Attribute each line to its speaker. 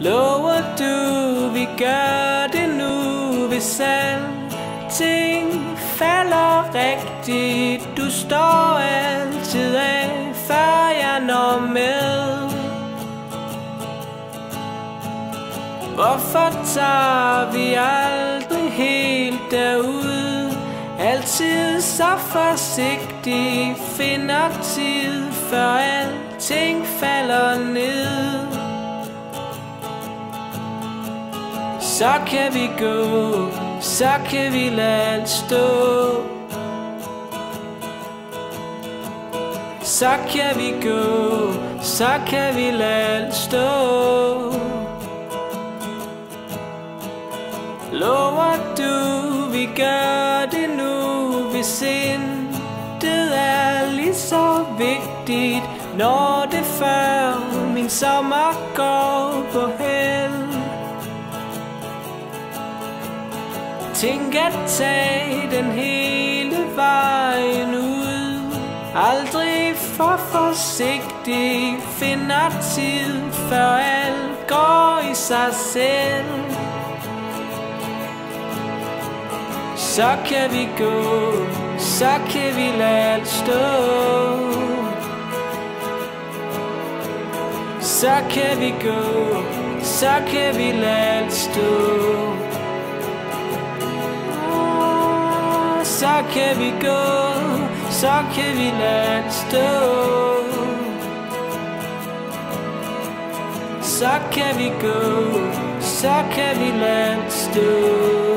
Speaker 1: Lover du, vi gør det nu, hvis alting falder rigtigt? Du står altid af, før jeg når med. Hvorfor tager vi aldrig helt derud? Altid så forsigtig Finder tid før alting falder ned. Så kan vi gå, så kan vi lade alt stå Så kan vi gå, så kan vi lade alt stå Lover du, vi gør det nu, hvis intet er lige så vigtigt, når det før min sommer går på held. Tænk at tage den hele vejen ud, aldrig for forsigtig, finder tid, før alt går i sig selv. Så kan vi gå, så kan vi lade alt stå. Så kan vi gå, så kan vi lade alt stå. Så kan vi gå, så kan vi lade stå. Så kan vi gå, så kan vi lade stå.